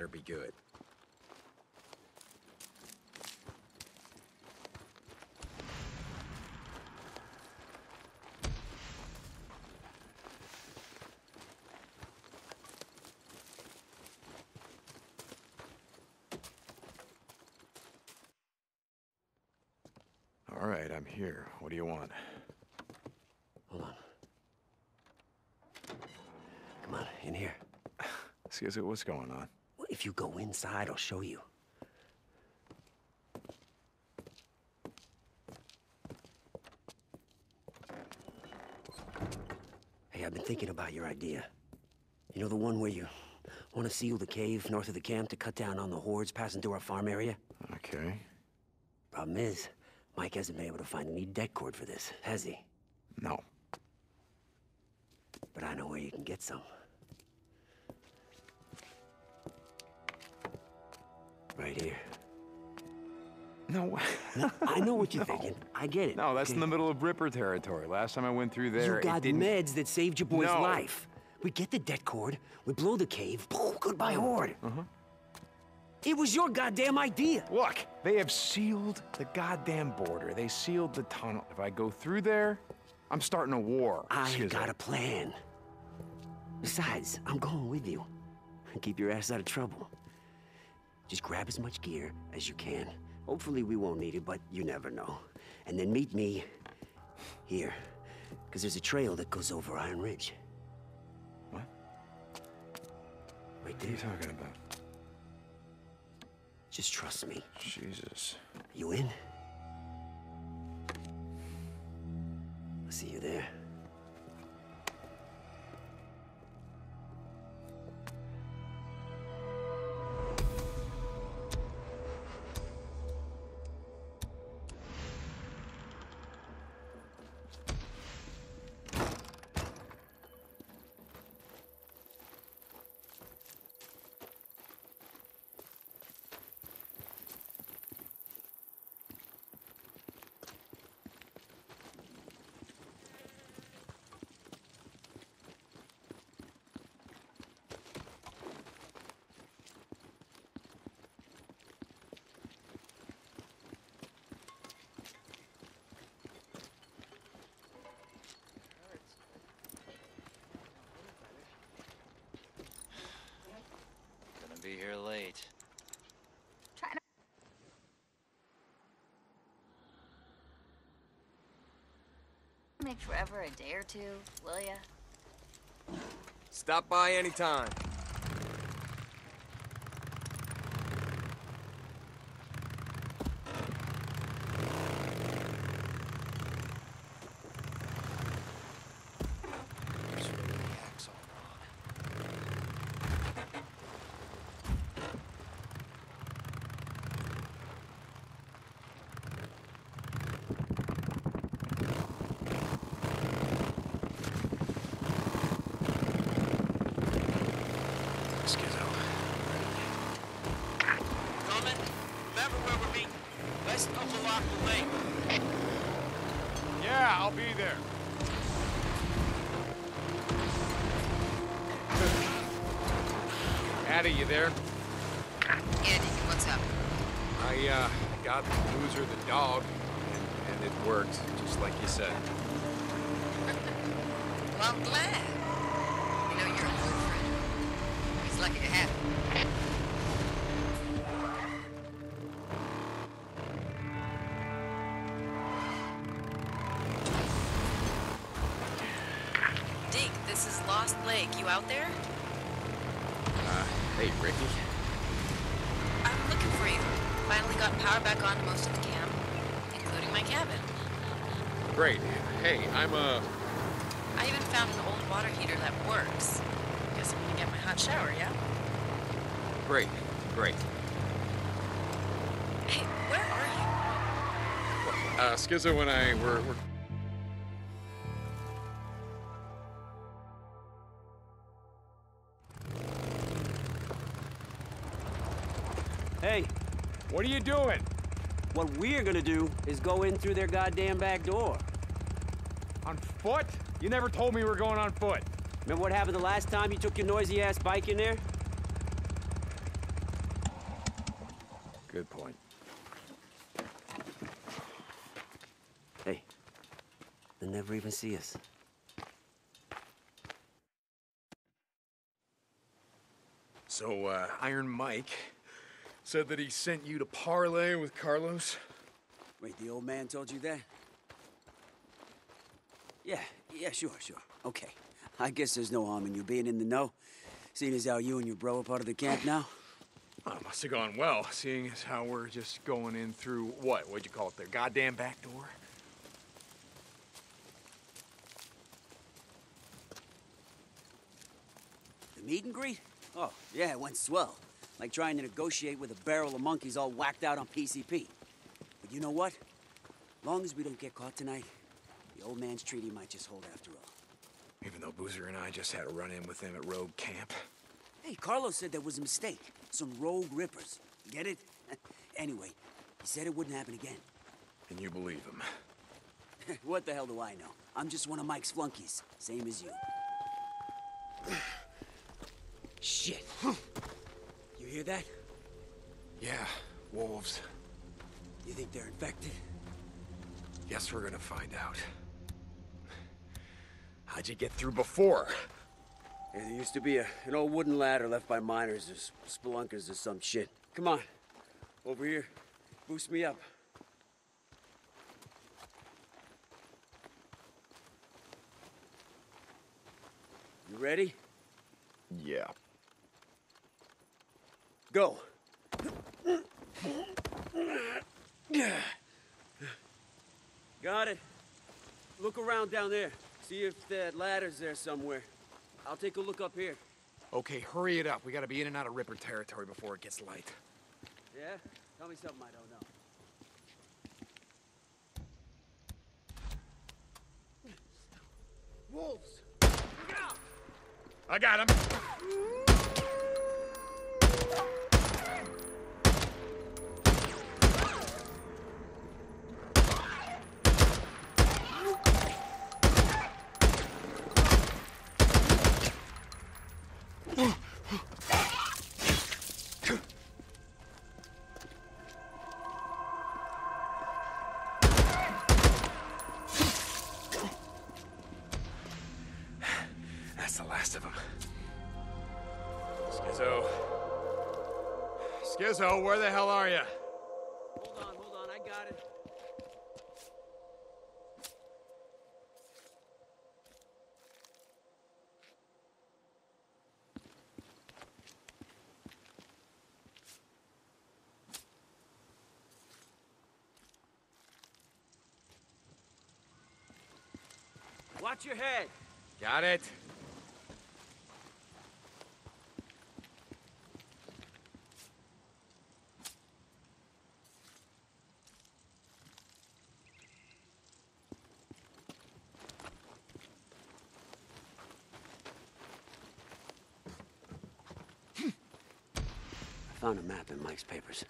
better be good. All right, I'm here. What do you want? Hold on. Come on, in here. Excuse me, what's going on? If you go inside, I'll show you. Hey, I've been thinking about your idea. You know the one where you want to seal the cave north of the camp to cut down on the hordes passing through our farm area? Okay. Problem is, Mike hasn't been able to find any det cord for this, has he? No. But I know where you can get some. Right here. No. No, I know what you're No. thinking. I get it. no, that's okay? in the middle of Ripper territory. Last time I went through there, You got didn't... meds that saved your boy's No. life. We get the det cord, we blow the cave, goodbye horde. Uh-huh. It was your goddamn idea. Look, they have sealed the goddamn border. They sealed the tunnel. If I go through there, I'm starting a war. I got me. a plan. Besides, I'm going with you. Keep your ass out of trouble. Just grab as much gear as you can. Hopefully we won't need it, but you never know. And then meet me here. Because there's a trail that goes over Iron Ridge. What? Right What are you talking about? Just trust me. Jesus. You in? Gonna be here late. Make forever a day or two, will ya? Stop by anytime. Skizzo. Coming? Remember where we're meeting? West of Malacca Lake. Yeah, I'll be there. Addie, you there? Yeah, Deacon, what's up? I, uh, got Boozer the dog, and, and it worked, just like you said. Well, I'm glad. You know, you're a good friend. He's lucky to have you. Out there? Uh, hey, Rikki. I'm looking for you. Finally got power back on to most of the camp, including my cabin. Great. Hey, I'm, uh, I even found an old water heater that works. Guess I'm gonna get my hot shower, yeah? great, great. Hey, where are you? Uh, Skizzo and I, we're, we're Hey, What are you doing? what we're gonna do is go in through their goddamn back door. On foot? You never told me we were going on foot. Remember what happened the last time you took your noisy ass bike in there? good point. Hey, they'll never even see us. So, uh, Iron Mike said that he sent you to parlay with Carlos? Wait, the old man told you that? Yeah, yeah, sure, sure. Okay. I guess there's no harm in you being in the know, seeing as how you and your bro are part of the camp now. Oh, it must have gone well, seeing as how we're just going in through what? What'd you call it? The goddamn back door? The meet and greet? Oh, yeah, it went swell. Like trying to negotiate with a barrel of monkeys all whacked out on PCP. But you know what? Long as we don't get caught tonight, the old man's treaty might just hold after all. Even though Boozer and I just had a run-in with them at Rogue Camp. Hey, Carlos said there was a mistake. Some rogue rippers. Get it? anyway, he said it wouldn't happen again. And you believe him. what the hell do I know? I'm just one of Mike's flunkies, same as you. Shit. You hear that? Yeah, wolves. You think they're infected? Guess we're gonna find out. How'd you get through before? Yeah, there used to be a, an old wooden ladder left by miners or spelunkers or some shit. Come on. Over here. Boost me up. You ready? Yeah. Go. Got it. Look around down there. See if that ladder's there somewhere. I'll take a look up here. Okay, hurry it up. We gotta be in and out of Ripper territory before it gets light. Yeah? Tell me something I don't know. Wolves! Look out! I got him. That's the last of them. Skizzo. Skizzo, where the hell are you? Hold on, hold on, I got it. Watch your head. Got it. Found a map in Mike's papers,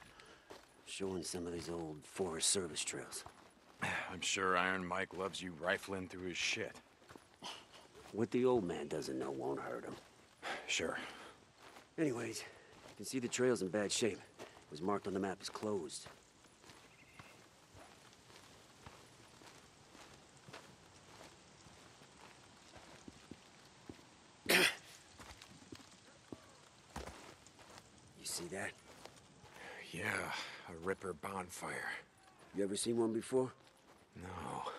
showing some of these old Forest Service trails. I'm sure Iron Mike loves you rifling through his shit. What the old man doesn't know won't hurt him. Sure. Anyways, you can see the trail's in bad shape. It was marked on the map as closed. you see that? Yeah, a Ripper bonfire. You ever seen one before? No.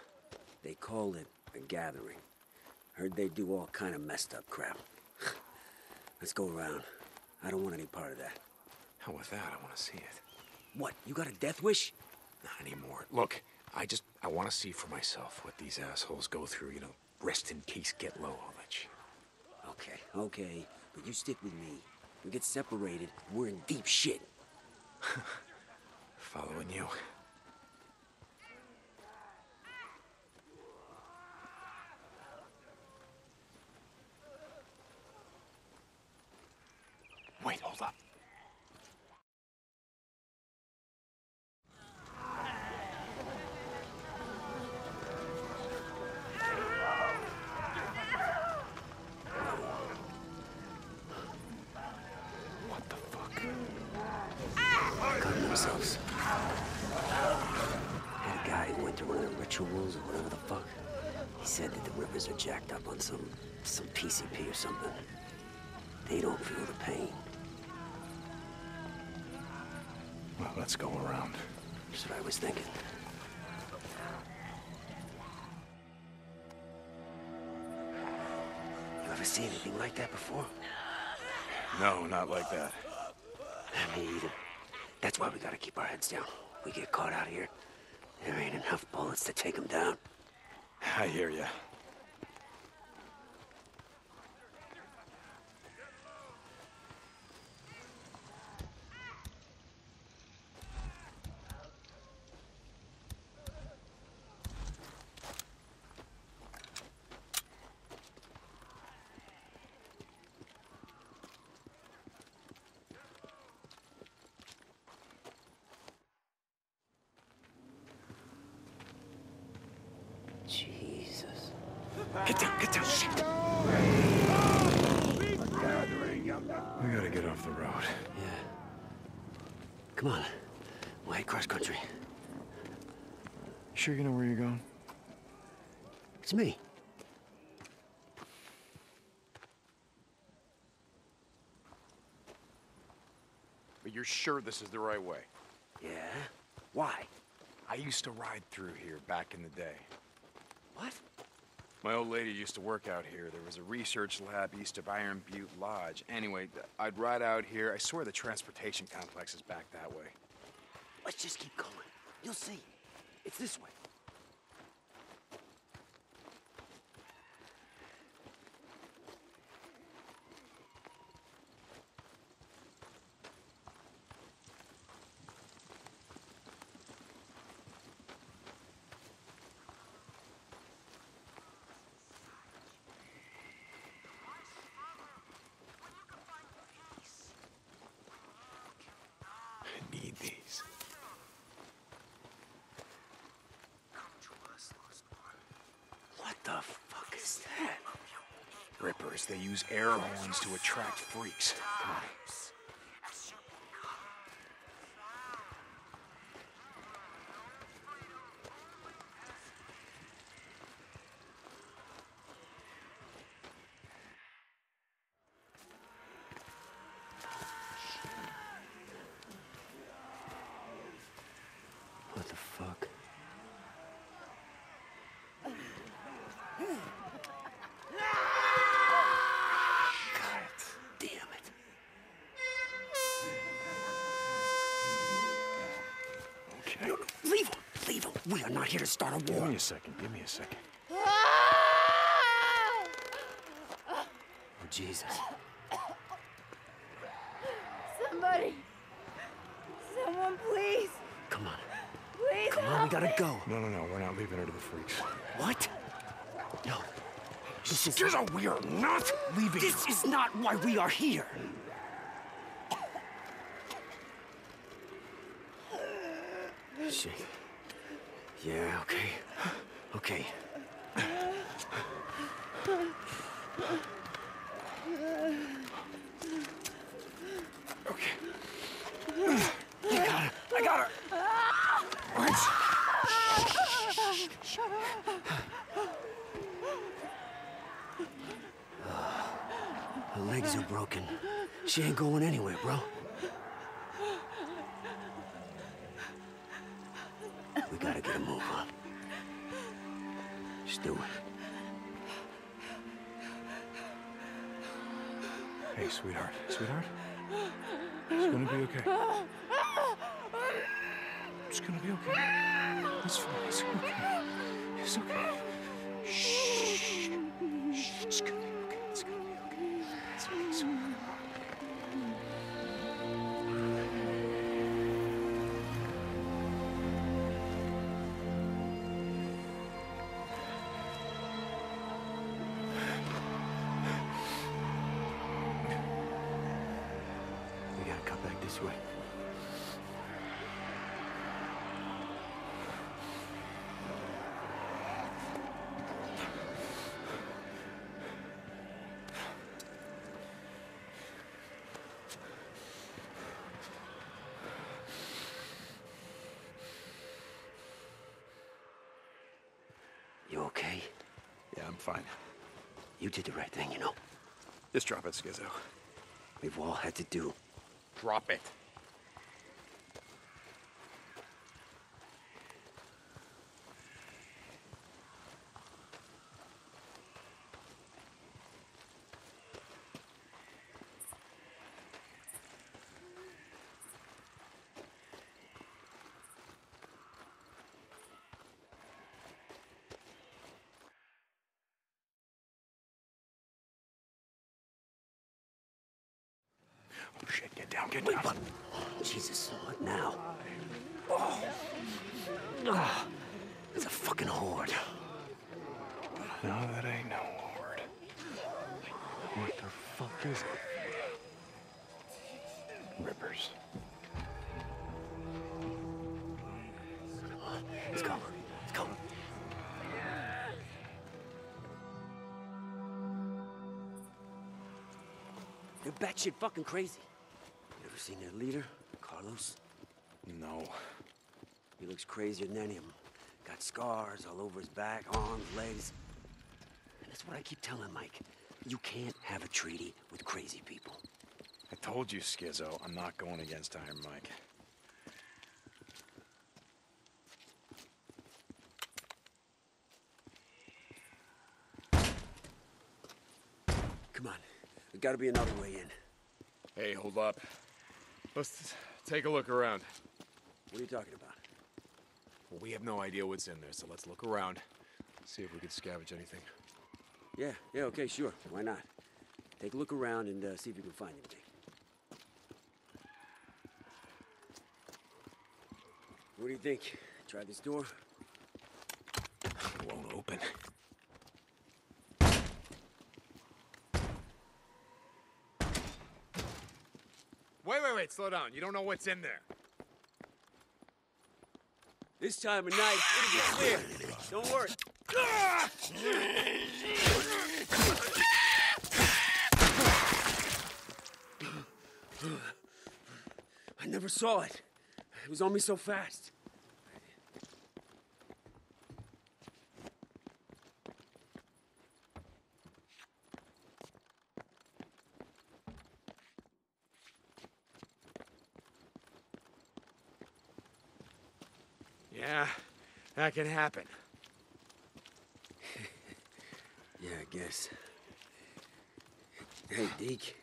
They call it a gathering. Heard they do all kind of messed up crap. Let's go around. I don't want any part of that. How with that, I want to see it. What, you got a death wish? Not anymore. Look, I just, I want to see for myself what these assholes go through, you know, rest in peace, get low, all that shit. Okay, okay. But you stick with me. We get separated, we're in deep shit. Following you. Wait, hold up. What the fuck? Enough themselves. Had a guy who went to one of the rituals or whatever the fuck. He said that the rippers are jacked up on some some PCP or something. They don't feel the pain. Well, let's go around. That's what I was thinking. You ever see anything like that before? No, not like that. Me either. That's why we gotta keep our heads down. We get caught out here, there ain't enough bullets to take them down. I hear ya. Jesus. Get down, get down, shit! We gotta get off the road. Yeah. Come on. We'll head cross country. Sure you know where you're going? It's me. But you're sure this is the right way? Yeah? Why? I used to ride through here back in the day. What? My old lady used to work out here. There was a research lab east of Iron Butte Lodge. Anyway, I'd ride out here. I swear the transportation complex is back that way. Let's just keep going. You'll see. It's this way. I need these. What the fuck is that? They use air horns to attract freaks. Come on. What the fuck? God damn it. Okay. No, no, leave him. Leave him. We are not here to start a war. Give war. me a second. Give me a second. Oh, Jesus. Somebody. Someone, please. Come on. Please Come on, we gotta me. go. No, no, no. We're not leaving her to the freaks. What? No. This is There's a we are not leaving. This is not why we are here. Shit. Yeah, okay. Okay. Okay. I got her. I got her. What? Her legs are broken. She ain't going anywhere, bro. Gotta get a move on. Just do it. Hey, sweetheart. Sweetheart? It's gonna be okay. It's gonna be okay. It's fine. It's okay. It's okay. this way. You okay? Yeah, I'm fine. You did the right thing, you know. Just drop it, Skizzo. We've all had to do Drop it. Oh shit, get get down. Jesus, what now? Oh. Ah, it's a fucking horde. No, that ain't no horde. What the fuck is it? Rippers. Let's go. Let's go. They're batshit fucking crazy. You ever seen their leader, Carlos? No. He looks crazier than any of them. Got scars all over his back, arms, legs. And that's what I keep telling Mike. You can't have a treaty with crazy people. I told you, Skizzo, I'm not going against Iron Mike. Come on. There's gotta be another way in. Hey, hold up. Let's take a look around. What are you talking about? Well, we have no idea what's in there, so let's look around. See if we can scavenge anything. Yeah, yeah, okay, sure. Why not? Take a look around and uh, see if you can find anything. What do you think? Try this door? It Won't open. Wait, slow down. You don't know what's in there. This time of night, it'll be clear. Don't worry. I never saw it. It was on me so fast. Yeah, that can happen. Yeah, I guess. Hey, Deke.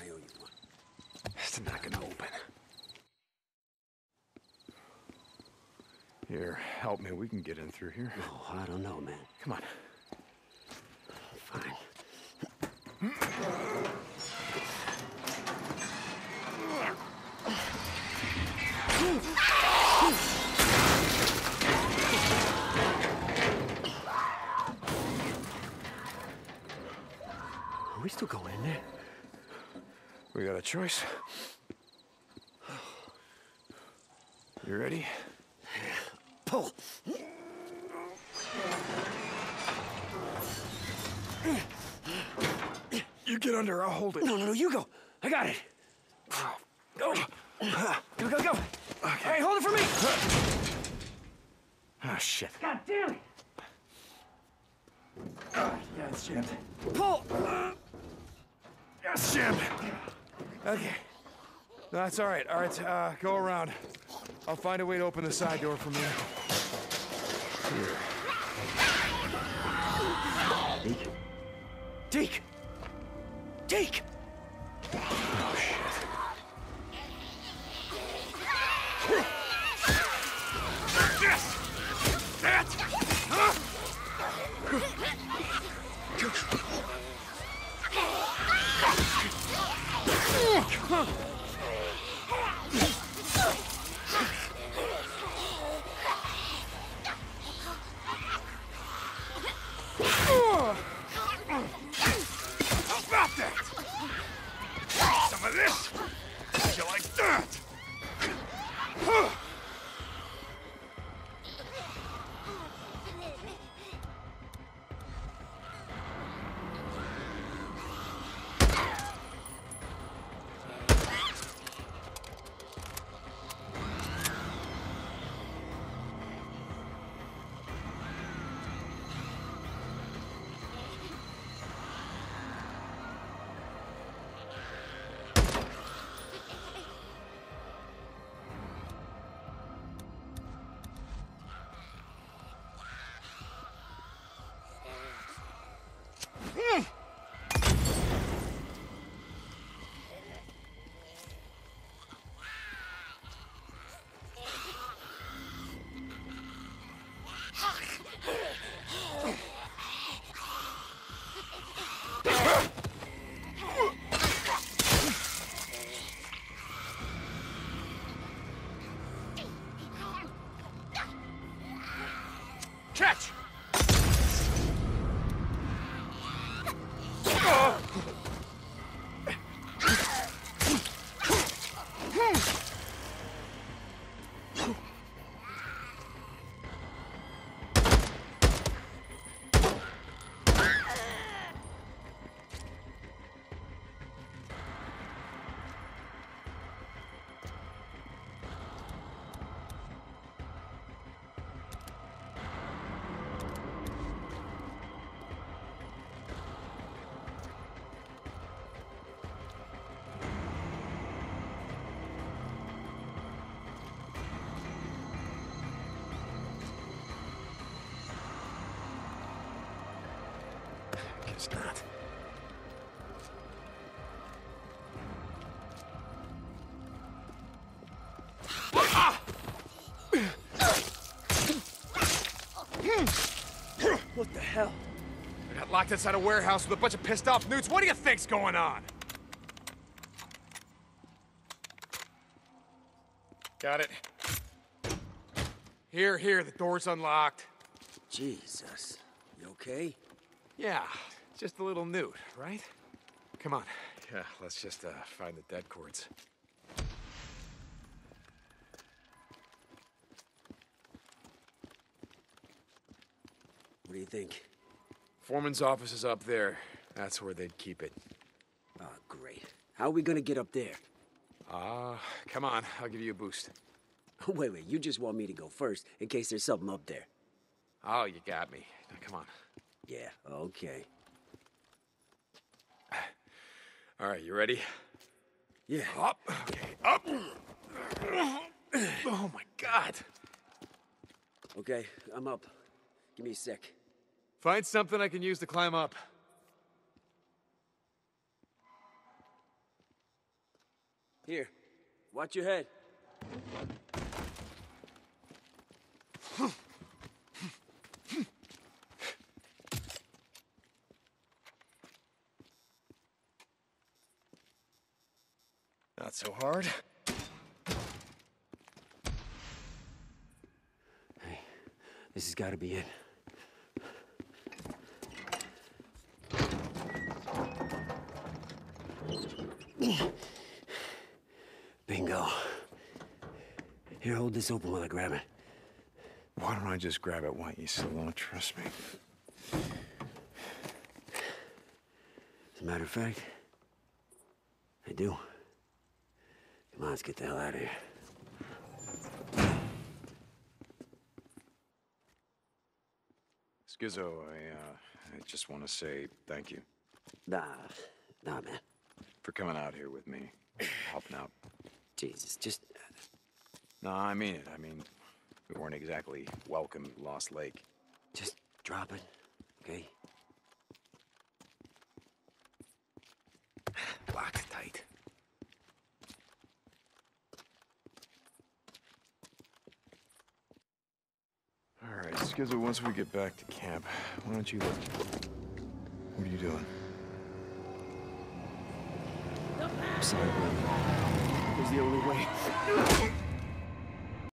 I owe you one. It's not gonna open. Here, help me. We can get in through here. Oh, I don't know, man. Come on. We still going in there? We got a choice. You ready? Pull. You get under, I'll hold it. No, no, no, you go. I got it. Go. Go, go, go. Okay. All right, hold it for me. Ah, shit. God damn it. Yeah, it's jammed. Pull. Yeah, Jim. Okay. No, that's all right. All right, uh, go around. I'll find a way to open the side door from here. Here. Deke. Deke. Deke. Stop locked inside a warehouse with a bunch of pissed off newts. What do you think's going on? Got it. Here, here, the door's unlocked. Jesus. You okay? Yeah, just a little newt, right? Come on. Yeah, let's just uh, find the det cords. What do you think? Foreman's office is up there. That's where they'd keep it. Oh, great. How are we gonna get up there? Ah, come on. I'll give you a boost. wait, wait. You just want me to go first in case there's something up there. Oh, you got me. Now, come on. Yeah, okay. All right, you ready? Yeah. Up. Okay, up. Oh my God. Okay, I'm up. Give me a sec. Find something I can use to climb up. Here, watch your head. Not so hard. Hey, this has got to be it. Bingo. Here, hold this open while I grab it. Why don't I just grab it? Why you still don't trust me? As a matter of fact, I do. Come on, let's get the hell out of here. Skizzo, I, uh, I just want to say thank you Nah, nah, man. for coming out here with me, helping out. Jesus, just No, I mean it. I mean, we weren't exactly welcome at Lost Lake. Just drop it, okay? Locked tight. All right, Skizzo, once we get back to camp, why don't you look... What are you doing? I'm sorry, bro. It was the only way.